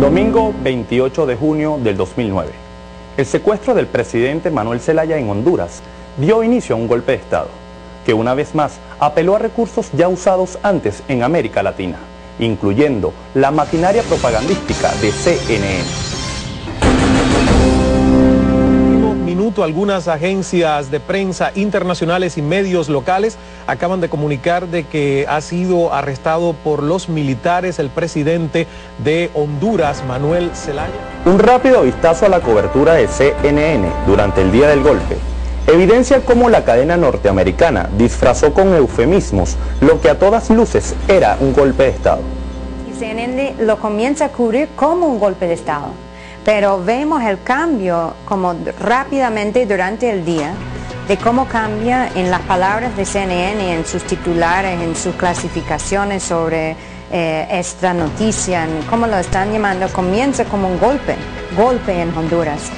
Domingo 28 de junio del 2009. El secuestro del presidente Manuel Zelaya en Honduras dio inicio a un golpe de Estado, que una vez más apeló a recursos ya usados antes en América Latina, incluyendo la maquinaria propagandística de CNN. Algunas agencias de prensa internacionales y medios locales acaban de comunicar de que ha sido arrestado por los militares el presidente de Honduras, Manuel Zelaya. Un rápido vistazo a la cobertura de CNN durante el día del golpe evidencia cómo la cadena norteamericana disfrazó con eufemismos lo que a todas luces era un golpe de Estado. CNN lo comienza a cubrir como un golpe de Estado pero vemos el cambio como rápidamente durante el día de cómo cambia en las palabras de CNN, en sus titulares, en sus clasificaciones sobre eh, esta noticia, en cómo lo están llamando, comienza como un golpe, golpe en Honduras,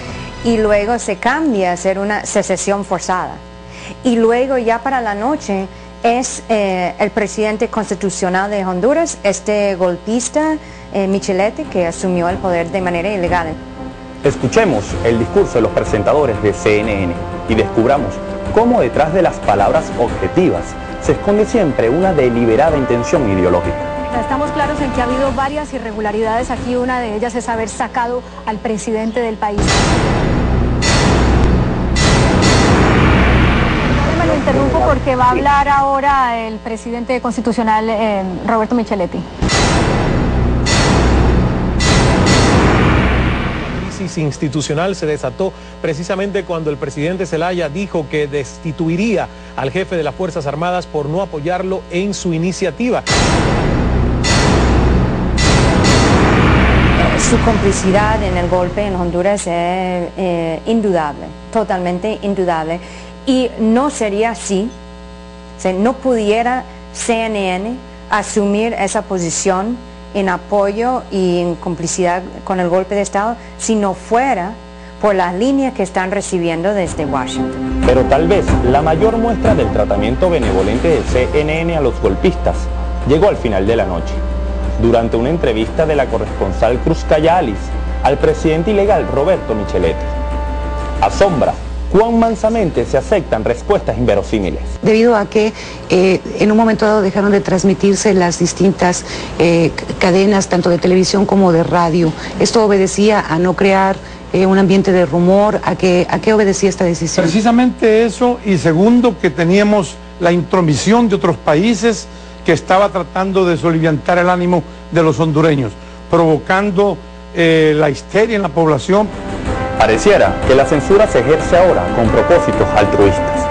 y luego se cambia a ser una secesión forzada. Y luego ya para la noche es eh, el presidente constitucional de Honduras, este golpista eh, Michelete, que asumió el poder de manera ilegal. Escuchemos el discurso de los presentadores de CNN y descubramos cómo detrás de las palabras objetivas se esconde siempre una deliberada intención ideológica. Estamos claros en que ha habido varias irregularidades aquí, una de ellas es haber sacado al presidente del país. Me lo interrumpo porque va a hablar ahora el presidente constitucional eh, Roberto Micheletti. institucional se desató precisamente cuando el presidente Zelaya dijo que destituiría al jefe de las Fuerzas Armadas por no apoyarlo en su iniciativa. Su complicidad en el golpe en Honduras es eh, indudable, totalmente indudable. Y no sería así, no pudiera CNN asumir esa posición en apoyo y en complicidad con el golpe de Estado si no fuera por las líneas que están recibiendo desde Washington. Pero tal vez la mayor muestra del tratamiento benevolente de CNN a los golpistas llegó al final de la noche, durante una entrevista de la corresponsal Cruz Callalis al presidente ilegal Roberto Micheletti. Asombra cuán mansamente se aceptan respuestas inverosímiles. Debido a que eh, en un momento dado dejaron de transmitirse las distintas eh, cadenas, tanto de televisión como de radio, esto obedecía a no crear eh, un ambiente de rumor, ¿a qué, ¿a qué obedecía esta decisión? Precisamente eso, y segundo, que teníamos la intromisión de otros países que estaba tratando de soliviantar el ánimo de los hondureños, provocando la histeria en la población. Pareciera que la censura se ejerce ahora con propósitos altruistas.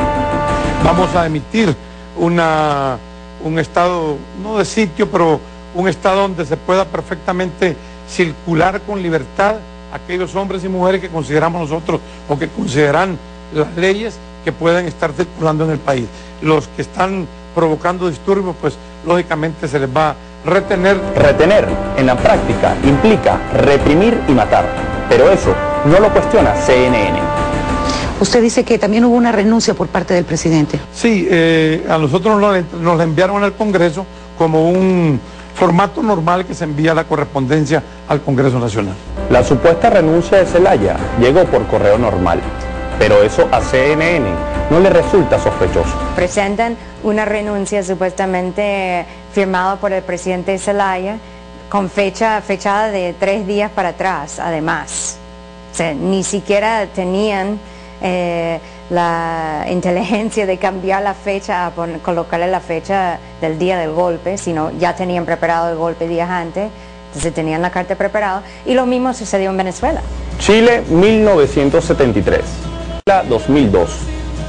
Vamos a emitir una, un estado, no de sitio, pero un estado donde se pueda perfectamente circular con libertad aquellos hombres y mujeres que consideramos nosotros o que consideran las leyes que pueden estar circulando en el país. Los que están provocando disturbios, pues lógicamente se les va a retener. Retener en la práctica implica reprimir y matar, pero eso no lo cuestiona CNN. Usted dice que también hubo una renuncia por parte del presidente. Sí, eh, a nosotros nos, la enviaron al Congreso como un formato normal que se envía la correspondencia al Congreso Nacional. La supuesta renuncia de Zelaya llegó por correo normal, pero eso a CNN no le resulta sospechoso. Presentan una renuncia supuestamente firmada por el presidente Zelaya con fecha fechada de tres días para atrás, además ni siquiera tenían eh, la inteligencia de cambiar la fecha, colocarle la fecha del día del golpe, sino ya tenían preparado el golpe días antes, entonces tenían la carta preparada. Y lo mismo sucedió en Venezuela. Chile 1973, 2002,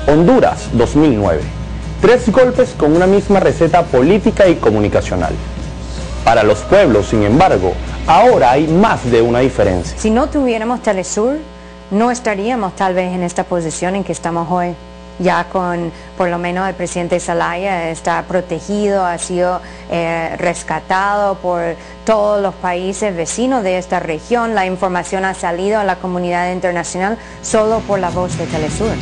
Honduras 2009. Tres golpes con una misma receta política y comunicacional. Para los pueblos, sin embargo, ahora hay más de una diferencia. Si no tuviéramos Telesur, no estaríamos tal vez en esta posición en que estamos hoy. Ya con, por lo menos el presidente Zelaya está protegido, ha sido eh, rescatado por todos los países vecinos de esta región. La información ha salido a la comunidad internacional solo por la voz de Telesur.